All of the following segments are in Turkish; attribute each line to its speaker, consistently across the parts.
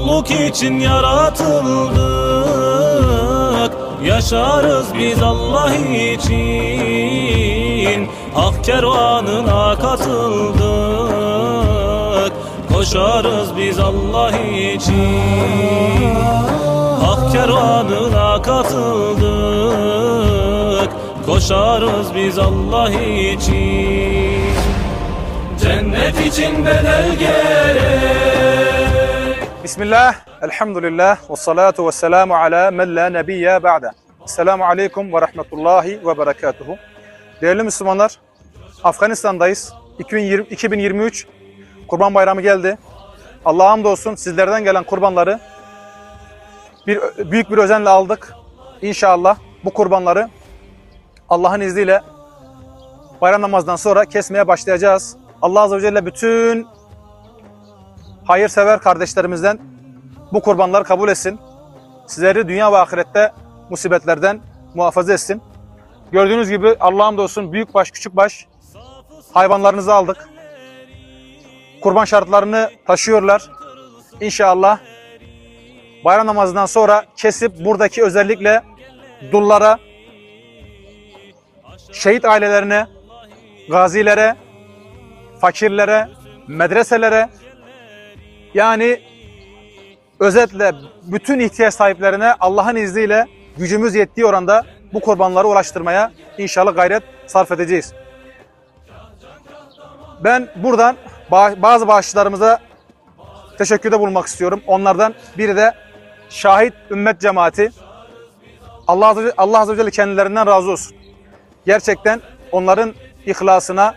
Speaker 1: Kulluk için yaratıldık. Yaşarız biz Allah için. Hak kervanına katıldık. Koşarız biz Allah için. Hak kervanına katıldık. Koşarız biz Allah için. Cennet için bedel gerek
Speaker 2: Bismillah, elhamdülillah, ve salatu ve selamu ala men la nebiyye ba'de. Selamu aleyküm ve rahmetullahi ve berekatuhu. Değerli Müslümanlar, Afganistan'dayız. 2020, 2023 Kurban Bayramı geldi. Allah'a hamdolsun sizlerden gelen kurbanları bir büyük bir özenle aldık. İnşallah bu kurbanları Allah'ın izniyle bayram namazından sonra kesmeye başlayacağız. Allah Azze ve Celle bütün hayırsever kardeşlerimizden bu kurbanları kabul etsin. Sizleri dünya ve ahirette musibetlerden muhafaza etsin. Gördüğünüz gibi Allah'ım olsun büyük baş küçük baş hayvanlarınızı aldık. Kurban şartlarını taşıyorlar. İnşallah bayram namazından sonra kesip buradaki özellikle dullara, şehit ailelerine, gazilere, fakirlere, medreselere yani özetle bütün ihtiyaç sahiplerine Allah'ın izniyle gücümüz yettiği oranda bu kurbanları ulaştırmaya inşallah gayret sarf edeceğiz. Ben buradan bazı bağışçılarımıza teşekkürde bulunmak istiyorum. Onlardan biri de Şahit Ümmet Cemaati. Allah Azze, Allah Azze ve Celle kendilerinden razı olsun. Gerçekten onların ihlasına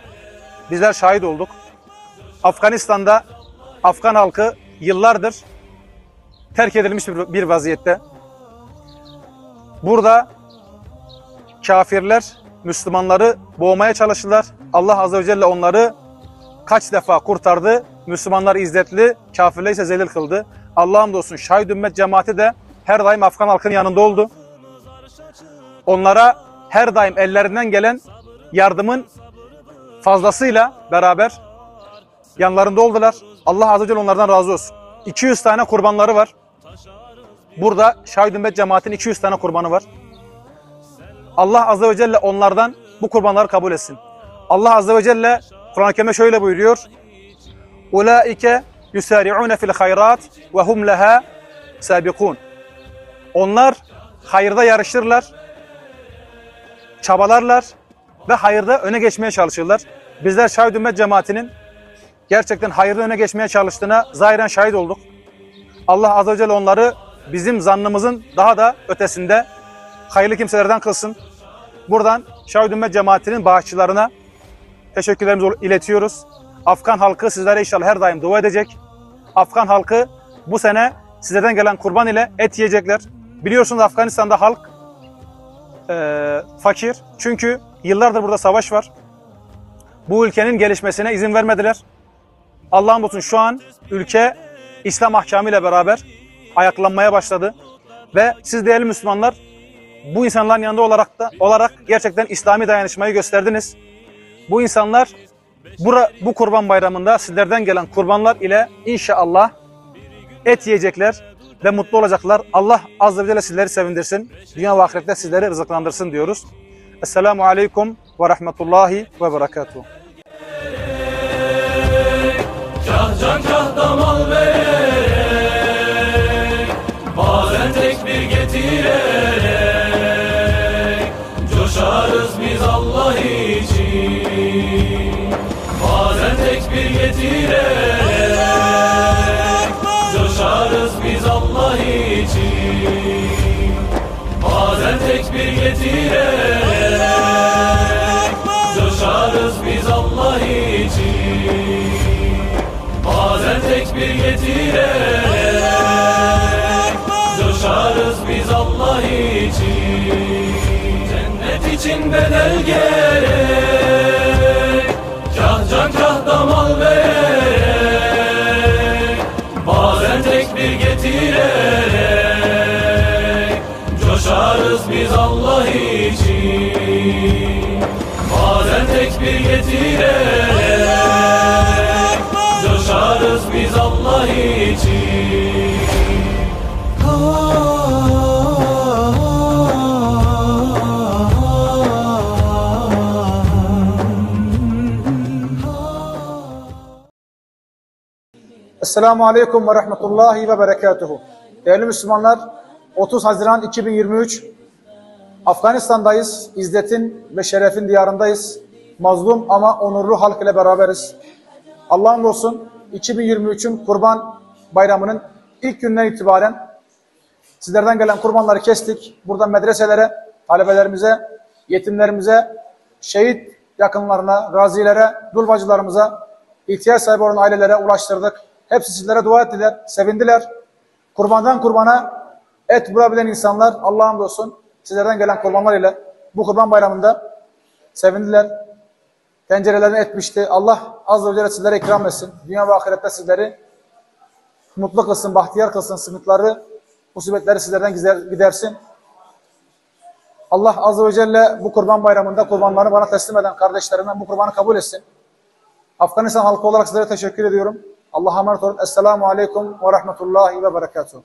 Speaker 2: bizler şahit olduk. Afganistan'da Afgan halkı yıllardır terk edilmiş bir vaziyette. Burada kafirler Müslümanları boğmaya çalıştılar. Allah Azze ve Celle onları kaç defa kurtardı. Müslümanlar izzetli, kafirler ise zelil kıldı. Allah'ım olsun şahit ümmet cemaati de her daim Afgan halkının yanında oldu. Onlara her daim ellerinden gelen yardımın fazlasıyla beraber yanlarında oldular. Allah Azze ve Celle onlardan razı olsun. 200 tane kurbanları var. Burada Şahit Ümmet Cemaat'in 200 tane kurbanı var. Allah Azze ve Celle onlardan bu kurbanları kabul etsin. Allah Azze ve Celle Kur'an-ı Kerim'de şöyle buyuruyor. Ulaike yusari'une fil hayrat ve hum leha sabikun. Onlar hayırda yarışırlar, çabalarlar ve hayırda öne geçmeye çalışırlar. Bizler Şahit Ümmet Cemaati'nin gerçekten hayırda öne geçmeye çalıştığına zahiren şahit olduk. Allah Azze ve Celle onları bizim zannımızın daha da ötesinde hayırlı kimselerden kılsın. Buradan Şahit Ümmet Cemaati'nin bağışçılarına teşekkürlerimizi iletiyoruz. Afgan halkı sizlere inşallah her daim dua edecek. Afgan halkı bu sene sizlerden gelen kurban ile et yiyecekler. Biliyorsunuz Afganistan'da halk e, fakir. Çünkü yıllardır burada savaş var. Bu ülkenin gelişmesine izin vermediler. Allah'ın olsun şu an ülke İslam ahkamıyla beraber ayaklanmaya başladı. Ve siz değerli Müslümanlar bu insanların yanında olarak da olarak gerçekten İslami dayanışmayı gösterdiniz. Bu insanlar bura, bu kurban bayramında sizlerden gelen kurbanlar ile inşallah et yiyecekler ve mutlu olacaklar. Allah azze ve celle sizleri sevindirsin. Dünya ve ahirette sizleri rızıklandırsın diyoruz. Esselamu aleyküm ve rahmetullahi ve berekatuhu.
Speaker 1: Can kah damal vererek Bazen tekbir getirerek Coşarız biz Allah için. Bazen tekbir getirerek Coşarız biz Allah için. Bazen tekbir getirerek bedel gerek. Kah can kah damal vererek. Bazen tekbir getirerek Coşarız biz Allah için. Bazen tekbir getirerek Coşarız biz Allah için
Speaker 2: Esselamu Aleyküm ve Rahmetullahi ve Berekatuhu. Değerli Müslümanlar, 30 Haziran 2023 Afganistan'dayız. İzzetin ve şerefin diyarındayız. Mazlum ama onurlu halk ile beraberiz. Allah'ın olsun 2023'ün Kurban Bayramı'nın ilk günden itibaren sizlerden gelen kurbanları kestik. Burada medreselere, talebelerimize, yetimlerimize, şehit yakınlarına, gazilere, dul ihtiyaç sahibi olan ailelere ulaştırdık. Hepsi sizlere dua ettiler, sevindiler. Kurbandan kurbana et bulabilen insanlar Allah'ın olsun sizlerden gelen kurbanlar ile bu kurban bayramında sevindiler. Tencerelerini etmişti. Allah azze ve celle sizlere ikram etsin. Dünya ve ahirette sizleri mutlu kılsın, bahtiyar kılsın, sıkıntıları, musibetleri sizlerden gider- gidersin. Allah azze ve celle bu kurban bayramında kurbanlarını bana teslim eden kardeşlerimden bu kurbanı kabul etsin. Afganistan halkı olarak sizlere teşekkür ediyorum. Olun. Esselamu Aleyküm ve Rahmetullahi ve Berekatuhu.